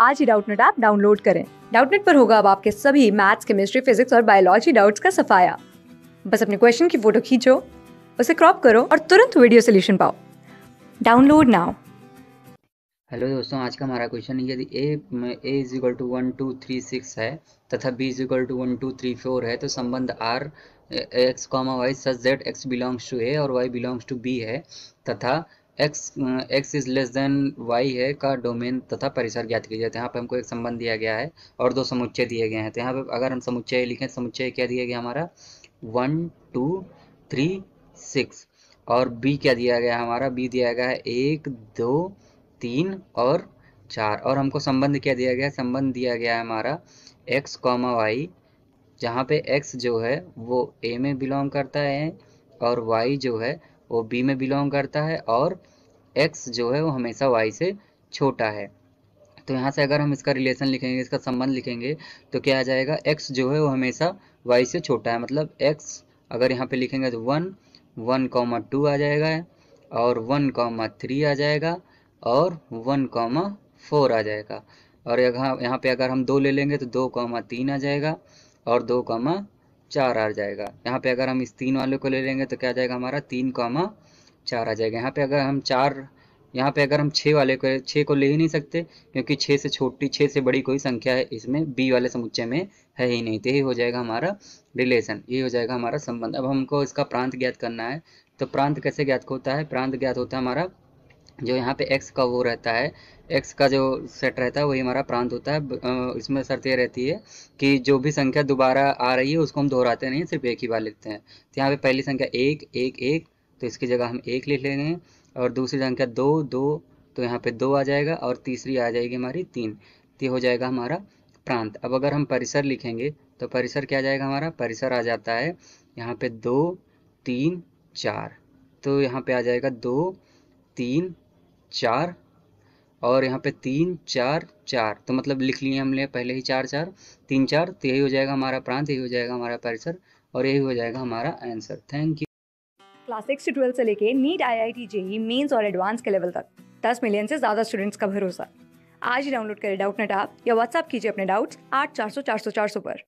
आज ही Doubtnut app download करें। डाउटनेट पर होगा अब आपके सभी मैथ्स, केमिस्ट्री, फिजिक्स और बायोलॉजी डाउट्स का सफाया। बस अपने क्वेश्चन की फ़ोटो खींचो, उसे क्रॉप करो और तुरंत वीडियो सोल्यूशन पाओ। Download now. हेलो दोस्तों, आज का हमारा क्वेश्चन यदि A A is equal to one, two, three, six है, तथा B is equal to one, two, three, four है तो संबंध R X, comma Y, such that X belongs to A और वाई बिलोंग्स टू बी है, तथा X X is less than Y है का डोमेन तथा परिसर ज्ञात कीजिए। तो यहाँ पे हमको एक संबंध दिया गया है और दो समुच्चय दिए गए हैं। तो यहाँ पे अगर हम समुच्चय लिखें समुच्चय क्या दिया गया हमारा? वन टू थ्री सिक्स और बी क्या दिया गया हमारा? बी दिया गया है एक, दो, तीन और चार। और हमको संबंध क्या दिया गया? संबंध दिया गया है हमारा एक्स कॉमा वाई जहाँ पे एक्स जो है, वो ए में बिलोंग करता है और वाई जो है वो बी में बिलोंग करता है और एक्स जो है वो हमेशा वाई से छोटा है। तो यहाँ से अगर हम इसका रिलेशन लिखेंगे, इसका संबंध लिखेंगे तो क्या आ जाएगा? एक्स जो है वो हमेशा वाई से छोटा है। मतलब एक्स अगर यहाँ पे लिखेंगे तो वन वन कॉमा टू आ जाएगा और वन कॉमा थ्री आ जाएगा और वन कॉमा फोर आ जाएगा। और यहाँ यहाँ पे अगर हम दो ले लेंगे तो दो कॉमा तीन आ जाएगा और दो कॉमा चार आ जाएगा। यहाँ पे अगर हम इस तीन वाले को ले लेंगे तो क्या जाएगा हमारा? तीन कॉमा चार आ जाएगा। यहाँ पे अगर हम चार, यहाँ पे अगर हम छः वाले को छः को ले ही नहीं सकते, क्योंकि छः से छोटी छः से बड़ी कोई संख्या है इसमें, बी वाले समुच्चय में है ही नहीं तो यही हो जाएगा हमारा रिलेशन ये हो जाएगा हमारा संबंध। अब हमको इसका प्रांत ज्ञात करना है तो प्रांत कैसे ज्ञात होता है? प्रांत ज्ञात होता है हमारा जो यहाँ पे एक्स का वो रहता है एक्स का जो सेट रहता है, वही हमारा प्रांत होता है। इसमें शर्त ये रहती है कि जो भी संख्या दोबारा आ रही है, उसको हम दोहराते नहीं, सिर्फ़ एक ही बार लिखते हैं। तो यहाँ पे पहली संख्या एक एक एक तो इसकी जगह हम एक लिख लेंगे। और दूसरी संख्या दो दो तो यहाँ पे दो आ जाएगा और तीसरी आ जाएगी हमारी तीन। तो हो जाएगा हमारा प्रांत। अब अगर हम परिसर लिखेंगे तो परिसर क्या जाएगा हमारा? परिसर आ जाता है यहाँ पे दो, तीन, चार। तो यहाँ पे आ जाएगा दो, तीन चार और यहाँ पे तीन, चार चार। तो मतलब लिख लिए हमने पहले ही चार चार। तीन, चार तो यही हो जाएगा हमारा प्रांत, यही हो जाएगा हमारा परिसर और यही हो जाएगा हमारा answer thank you class six से ट्वेल्थ से लेके NEET I I T JEE mains और एडवांस के लेवल तक। दस मिलियन से ज़्यादा स्टूडेंट्स का भरोसा। आज ही डाउनलोड करें डाउट नेट आप या व्हाट्सअप कीजिए अपने डाउट्स आठ चार सौ चार सौ चार सौ पर।